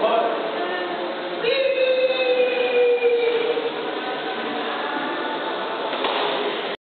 But